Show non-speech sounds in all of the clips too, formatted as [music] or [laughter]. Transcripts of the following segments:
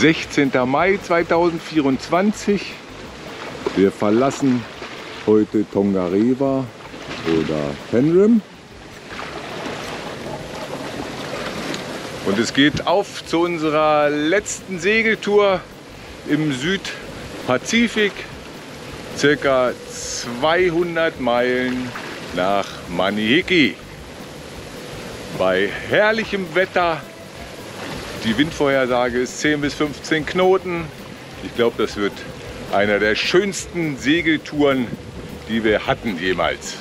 16. Mai 2024. Wir verlassen heute Tongareva oder Penrham. Und es geht auf zu unserer letzten Segeltour im Südpazifik. Circa 200 Meilen nach Manihiki. Bei herrlichem Wetter. Die Windvorhersage ist 10 bis 15 Knoten. Ich glaube, das wird einer der schönsten Segeltouren, die wir hatten jemals.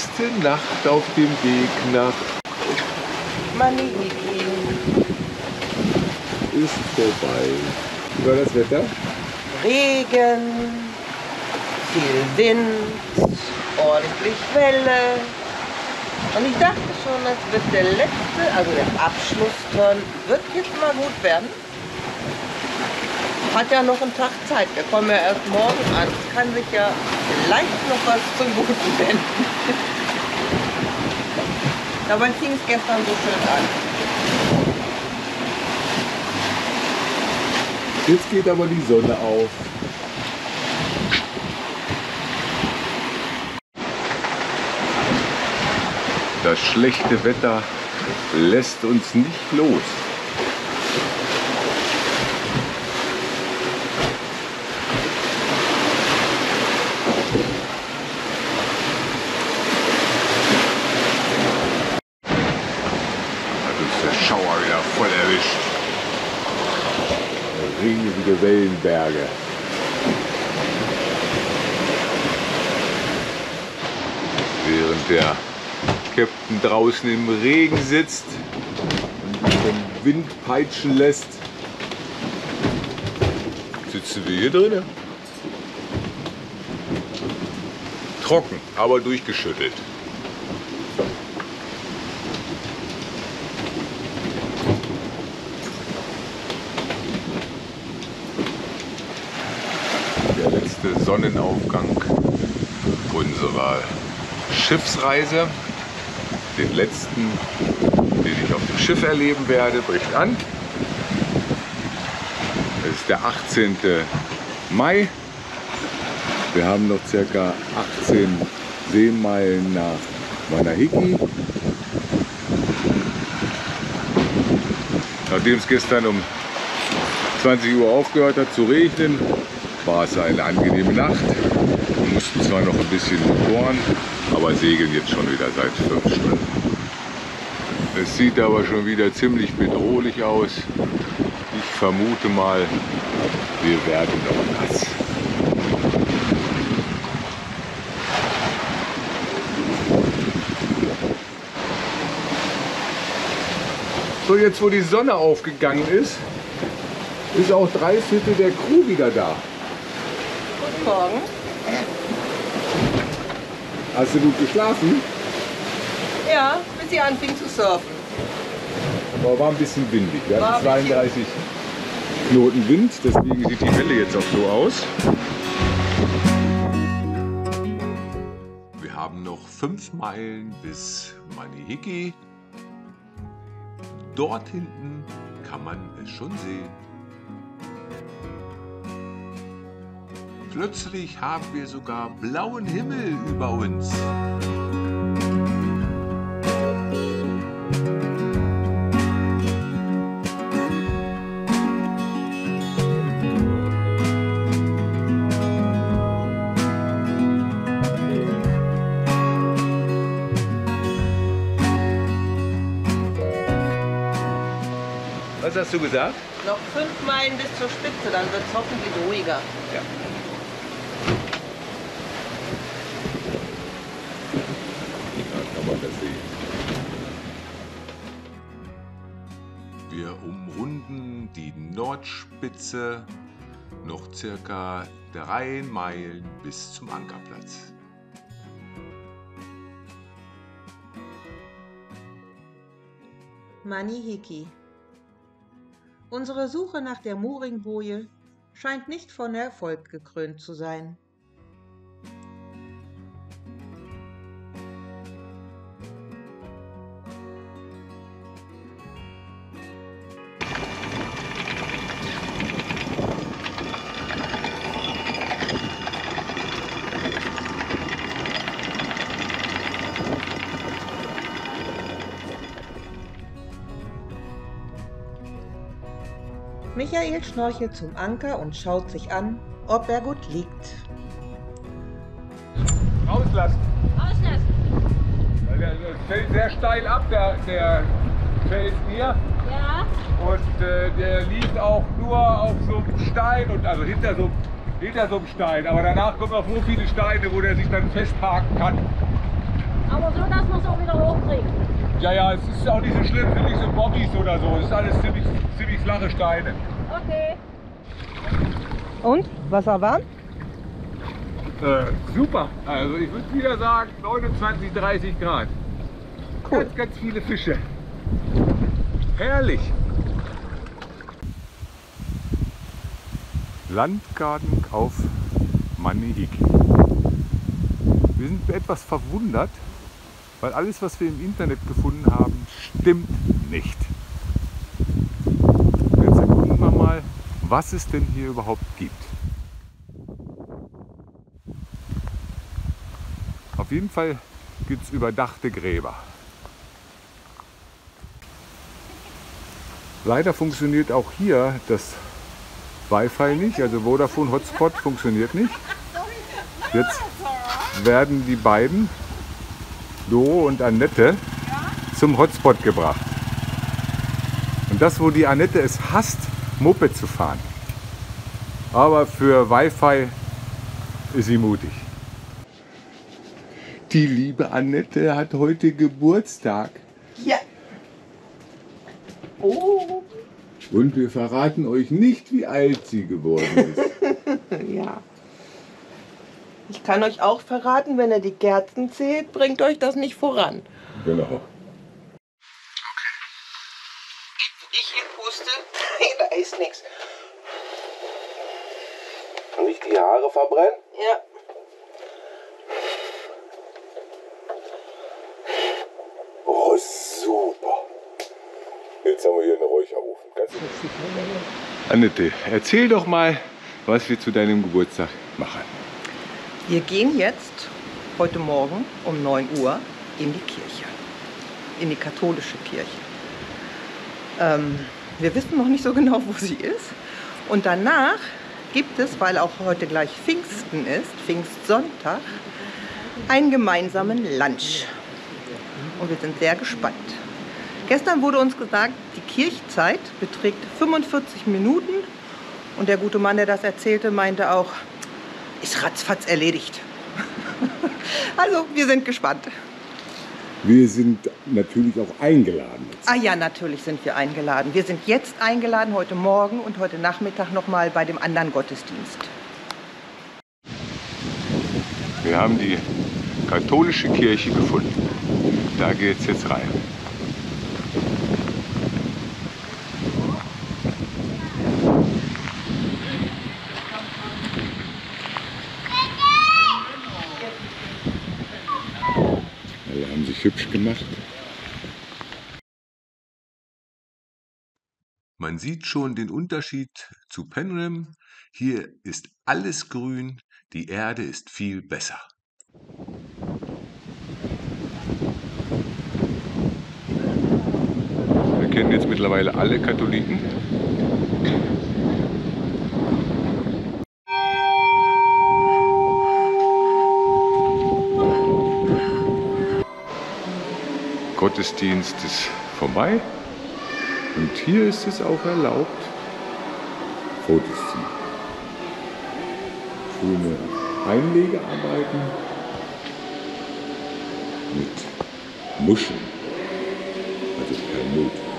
Erste Nacht auf dem Weg nach Manihiki. ist vorbei. Wie war das Wetter? Regen, viel Wind, ordentlich Welle. Und ich dachte schon, das wird der letzte, also der Abschlussturn, wird jetzt mal gut werden. Hat ja noch einen Tag Zeit. Wir kommen ja erst morgen an. Es kann sich ja vielleicht noch was zum Guten wenden. Dabei fing es gestern so schön an. Jetzt geht aber die Sonne auf. Das schlechte Wetter lässt uns nicht los. Hat uns der Schauer wieder voll erwischt. Riesige Wellenberge. Während der Captain draußen im Regen sitzt und vom Wind peitschen lässt, sitzen wir hier drinnen. Trocken, aber durchgeschüttelt. der letzte Sonnenaufgang unserer Schiffsreise. Den letzten, den ich auf dem Schiff erleben werde, bricht an. Es ist der 18. Mai. Wir haben noch circa 18 Seemeilen nach Manahiki. Nachdem es gestern um 20 Uhr aufgehört hat zu regnen, war es eine angenehme Nacht. Wir mussten zwar noch ein bisschen motoren, aber segeln jetzt schon wieder seit fünf Stunden. Es sieht aber schon wieder ziemlich bedrohlich aus. Ich vermute mal, wir werden noch nass. So, jetzt wo die Sonne aufgegangen ist, ist auch drei Viertel der Crew wieder da. Guten Morgen. Hast du gut geschlafen? Ja, bis sie anfing zu surfen. Aber war ein bisschen windig. Wir War hatten ein bisschen- 32 Knoten Wind, deswegen sieht die Welle jetzt auch so aus. Wir haben noch fünf Meilen bis Manihiki. Dort hinten kann man es schon sehen. Plötzlich haben wir sogar blauen Himmel über uns. Was hast du gesagt? Noch fünf Meilen bis zur Spitze, dann wird es hoffentlich ruhiger. Ja. Sehen. Wir umrunden die Nordspitze noch circa drei Meilen bis zum Ankerplatz. Manihiki. Unsere Suche nach der Muringboje scheint nicht von Erfolg gekrönt zu sein. Michael schnorchelt zum Anker und schaut sich an, ob er gut liegt. Rauslassen, Auslassen. weil der, der fällt sehr steil ab, der, der Felsen hier. Ja. Und äh, der liegt auch nur auf so einem Stein und also hinter so, hinter so einem Stein. Aber danach kommen noch so viele Steine, wo der sich dann festhaken kann. Aber so, dass man es auch wieder hochkriegt. Ja, ja, es ist auch nicht so schlimm, finde ich, so Bobbys oder so. Es ist alles ziemlich, ziemlich flache Steine. Okay. Und? Wasser warm? Äh, super. Also ich würde wieder sagen 29, 30 Grad. Cool. Ganz, ganz viele Fische. Herrlich. Landgarten auf Manihiki. Wir sind etwas verwundert, weil alles, was wir im Internet gefunden haben, stimmt nicht. Jetzt erkunden wir mal, was es denn hier überhaupt gibt. Auf jeden Fall gibt es überdachte Gräber. Leider funktioniert auch hier das Wi-Fi nicht, also Vodafone Hotspot funktioniert nicht. Jetzt werden die beiden, Doro und Annette, zum Hotspot gebracht. Und das, wo die Annette es hasst, Moped zu fahren. Aber für Wi-Fi ist sie mutig. Die liebe Annette hat heute Geburtstag. Ja. Oh. Und wir verraten euch nicht, wie alt sie geworden ist. [laughs] Ja. Ich kann euch auch verraten, wenn ihr die Kerzen zählt, bringt euch das nicht voran. genau. Ich hier puste, da ist nichts. Nicht die Haare verbrennen? Ja. Oh, super. Jetzt haben wir hier einen Räucherofen. Kannst du Annette, erzähl doch mal, was wir zu deinem Geburtstag machen. Wir gehen jetzt heute Morgen um 9 Uhr in die Kirche. In die katholische Kirche. Ähm, wir wissen noch nicht so genau, wo sie ist. Und danach gibt es, weil auch heute gleich Pfingsten ist, Pfingstsonntag, einen gemeinsamen Lunch. Und wir sind sehr gespannt. Gestern wurde uns gesagt, die Kirchzeit beträgt 45 Minuten. Und der gute Mann, der das erzählte, meinte auch, ist ratzfatz erledigt. [laughs] also, wir sind gespannt. Wir sind natürlich auch eingeladen. Ah ja, natürlich sind wir eingeladen. Wir sind jetzt eingeladen, heute Morgen und heute Nachmittag nochmal bei dem anderen Gottesdienst. Wir haben die katholische Kirche gefunden. Da geht's jetzt rein. Hübsch gemacht. Man sieht schon den Unterschied zu Penrham. Hier ist alles grün, die Erde ist viel besser. Wir kennen jetzt mittlerweile alle Katholiken. Gottesdienst ist vorbei. Und hier ist es auch erlaubt, Fotos zu machen. Schöne Einlegearbeiten mit Muscheln, also Perlmutt.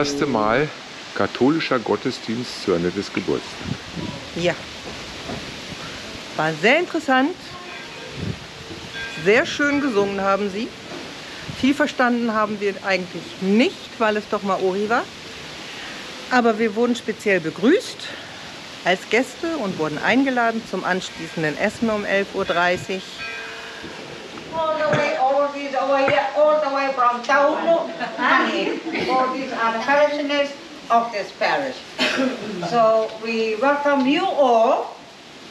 Das allererste Mal katholischer Gottesdienst zu Annettes Geburtstag. Ja. War sehr interessant. Sehr schön gesungen haben sie. Viel verstanden haben wir eigentlich nicht, weil es doch Maori war. Aber wir wurden speziell begrüßt als Gäste und wurden eingeladen zum anschließenden Essen um 11.30 Uhr. All the way, all over here, all the way from Taunu, Honey. All these are the parishioners of this parish. so we welcome you all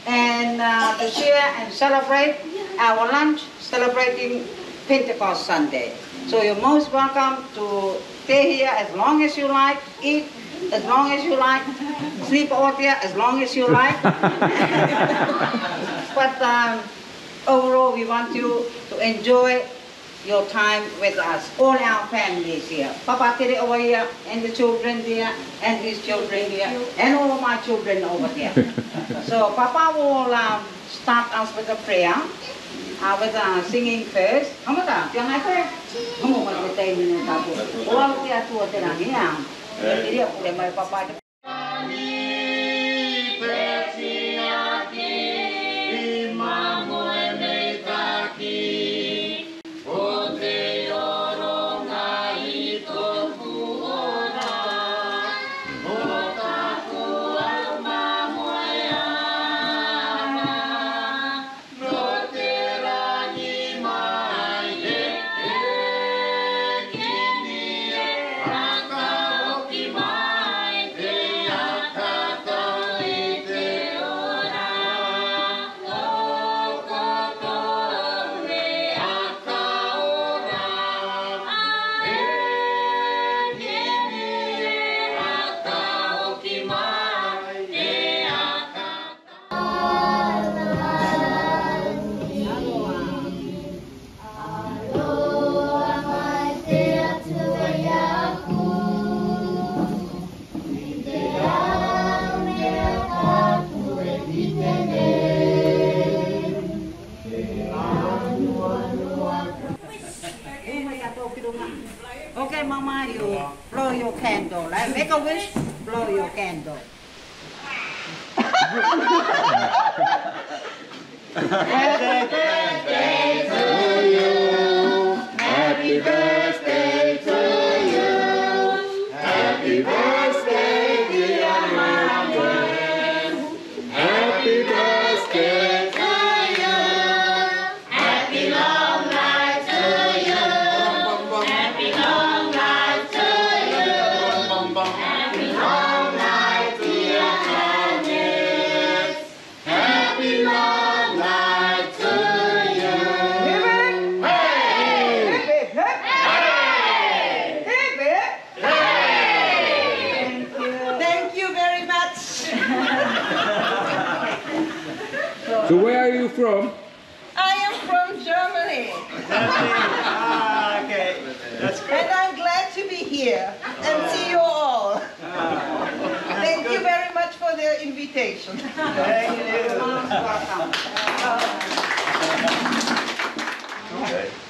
and uh, to share and celebrate our lunch celebrating Pentecost Sunday. So you're most welcome to stay here as long as you like, eat as long as you like, sleep out here as long as you like. [laughs] but um, overall, we want you to enjoy your time with us, all our families here. Papa Tere over here, and the children there, and his children here, and all my children over there. [laughs] so Papa will um, start us with a prayer. Uh, with uh, singing first. Kamu tak? Yang apa? Kamu mau kita ini tahu. Orang dia tua terang ya. Jadi aku dah mai papa. Okay,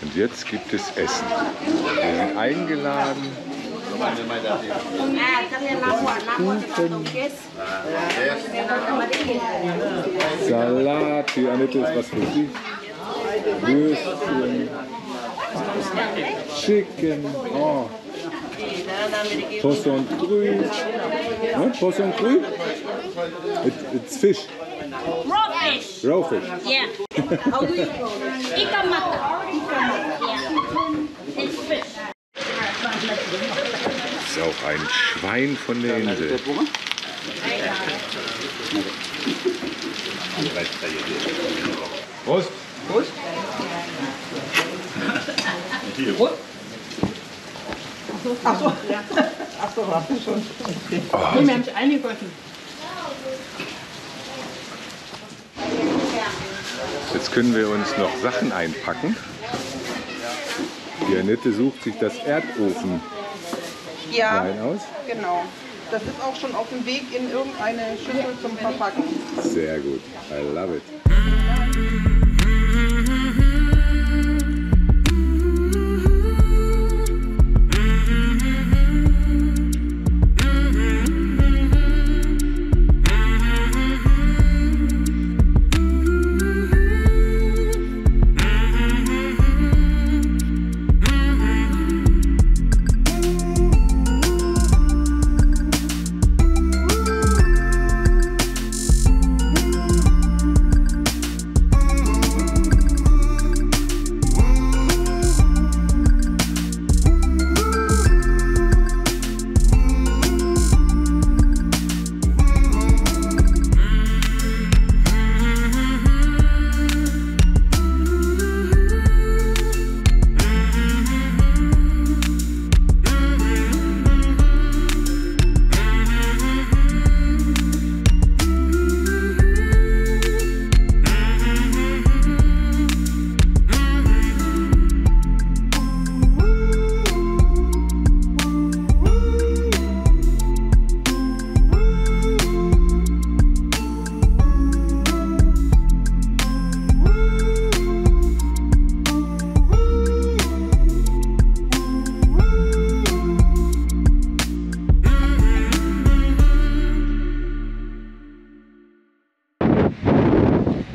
Und jetzt gibt es Essen. Wir sind eingeladen. Salat, die Annette ist was für Sie. Würstchen. Chicken. Oh. Poisson cru. No? Poisson cru? It, it's fish. Raw fish. Raw fish. Yeah. [laughs] Ikan mata. Yeah. It's fish. Das ist auch ein Schwein von der Insel. Prost. Prost. Ach so. [laughs] Ach so, warte schon. Nee, wir haben es eingegossen. Jetzt können wir uns noch Sachen einpacken. Die Annette sucht sich das Erdofen Ja, aus. genau. Das ist auch schon auf dem Weg in irgendeine Schüssel zum Verpacken. Sehr gut. I love it.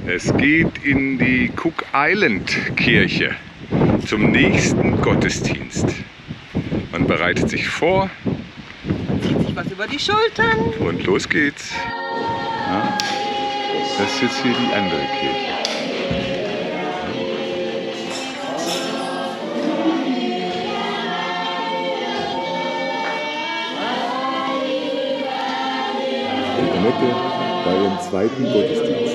Es geht in die Cook Island Kirche zum nächsten Gottesdienst. Man bereitet sich vor Zieht sich was über die Schultern. und los geht's. Ja, das ist jetzt hier die andere Kirche. Die Annette bei ihrem zweiten Gottesdienst.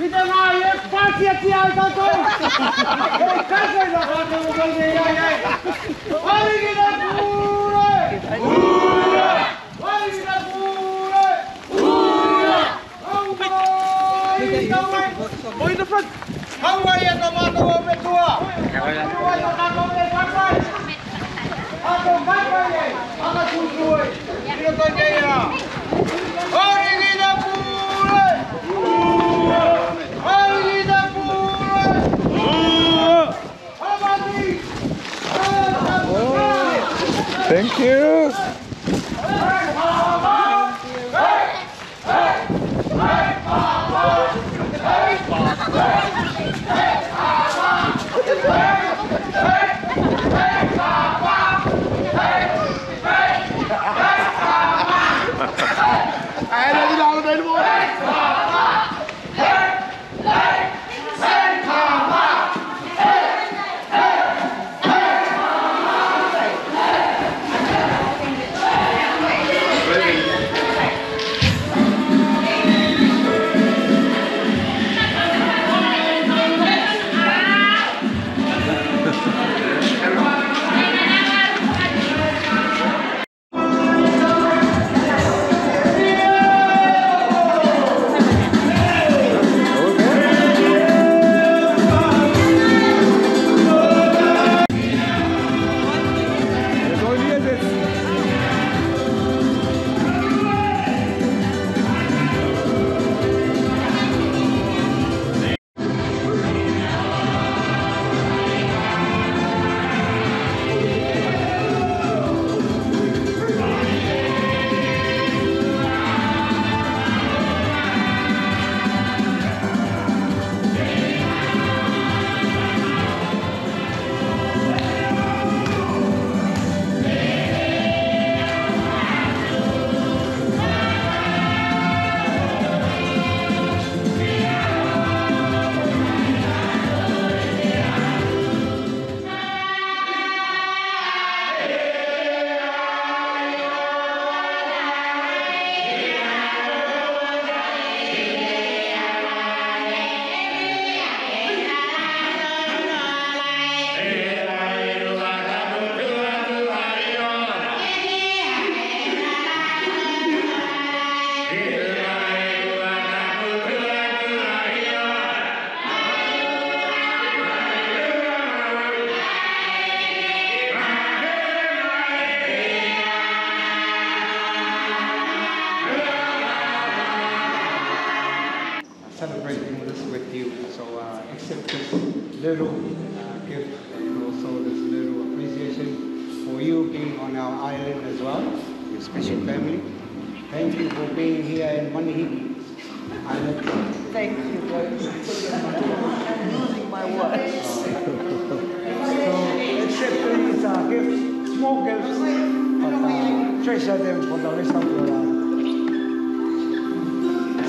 Pita mā, e pāti a ti au tātou! E kase na kāta mō kāse i ai ai! Pāri ki na pūre! Pūre! Pāri ki na pūre! Pūre! Aunga! Oi, ta mai! Oi, na pāti! Aunga i a na mātou o me tua! Aunga i a kāta mō te kāpai! Ako kāpai ai! Aka tūtui! Pita tāngeira! Pāri ki na pūre! you. Hey, Mama! Hey, Mama! Hey, Mama!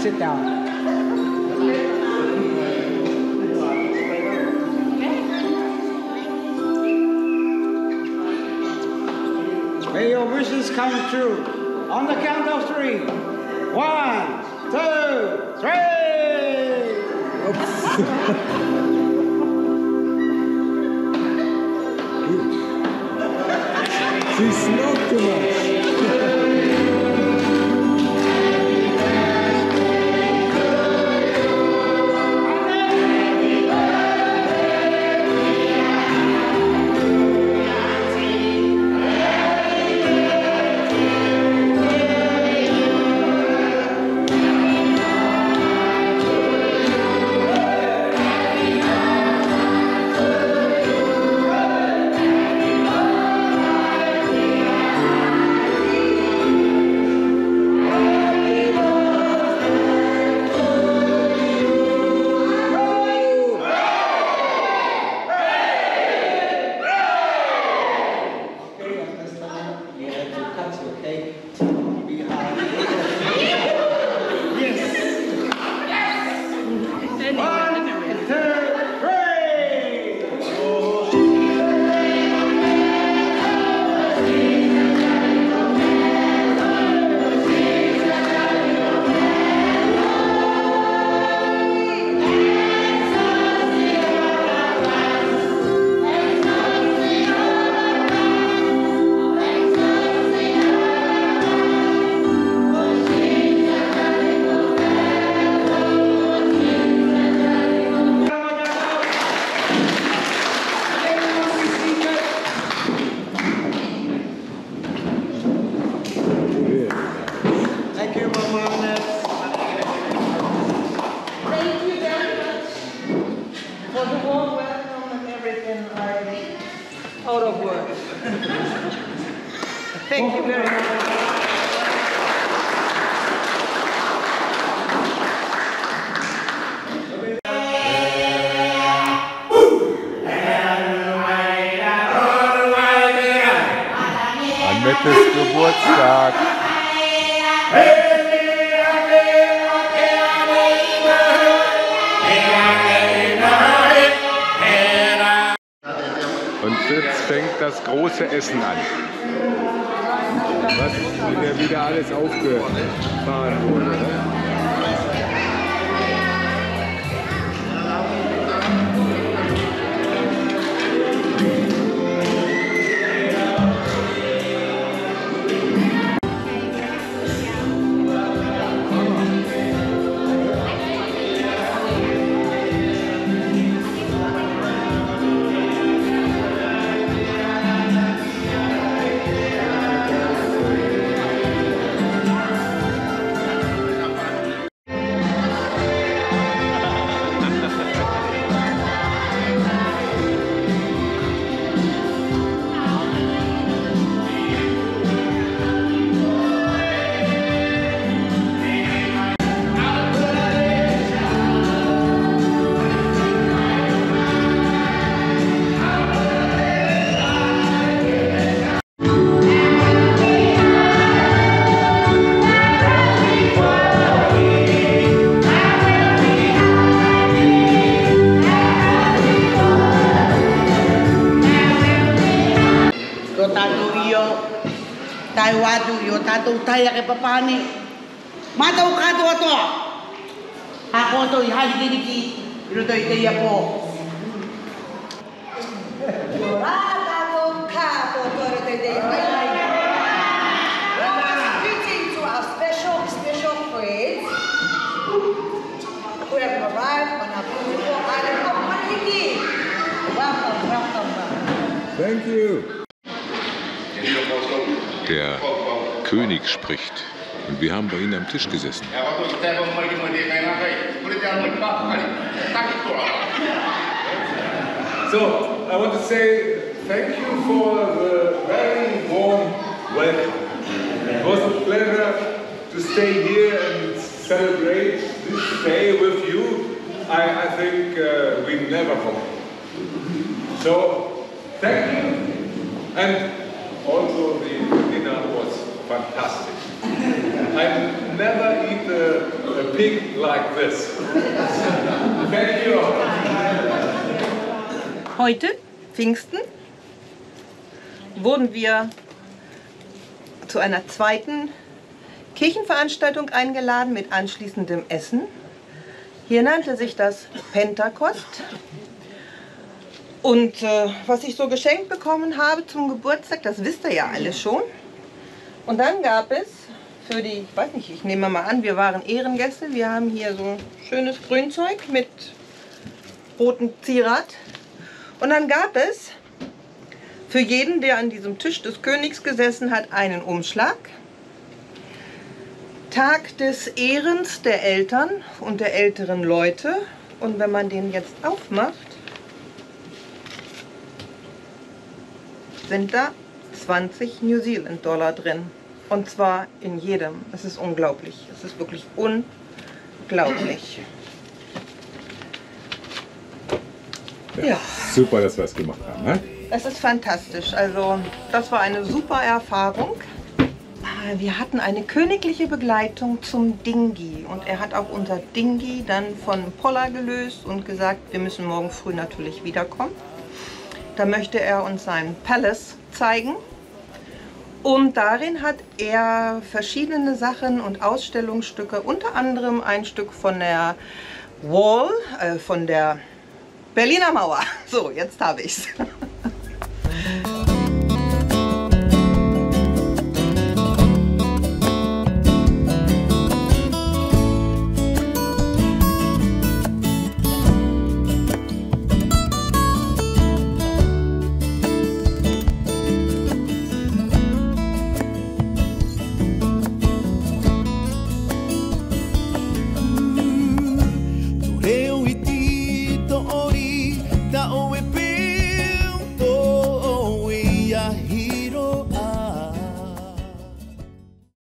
Sit down. May your wishes come true. On the count of three. One, two, three. [laughs] She smoked too much. Alles aufgefahren wurde. taya kay papani. Mataw ka to ato. Ako to po. Special, special who arrived on beautiful island of welcome, welcome. Thank you. Yeah. König spricht. Und wir haben bei Ihnen am Tisch gesessen. So, I want to say thank you for the very warm welcome. It was a pleasure to stay here and celebrate this day with you. I, I think uh, we never forget. So, thank you. And also the fantastic. I never eat a, a pig like this. Thank you. Heute, Pfingsten, wurden wir zu einer zweiten Kirchenveranstaltung eingeladen mit anschließendem Essen. Hier nannte sich das Pentakost. Und äh, was ich so geschenkt bekommen habe zum Geburtstag, das wisst ihr ja alles schon. Und dann gab es für die, ich weiß nicht, ich nehme mal an, wir waren Ehrengäste. Wir haben hier so schönes Grünzeug mit rotem Zierat. Und dann gab es für jeden, der an diesem Tisch des Königs gesessen hat, einen Umschlag. Tag des Ehrens der Eltern und der älteren Leute. Und wenn man den jetzt aufmacht, sind da 20 New Zealand Dollar drin. Und zwar in jedem. Es ist unglaublich. Es ist wirklich unglaublich. Ja. Super, dass wir es gemacht haben. Ne? Es ist fantastisch. Also, das war eine super Erfahrung. Ah, Wir hatten eine königliche Begleitung zum Dingi und er hat auch unser Dingi dann von Poller gelöst und gesagt, wir müssen morgen früh natürlich wiederkommen. Da möchte er uns seinen Palace zeigen. Und darin hat er verschiedene Sachen und Ausstellungsstücke, unter anderem ein Stück von der Wall, äh, von der Berliner Mauer. [laughs] So, jetzt habe ich es.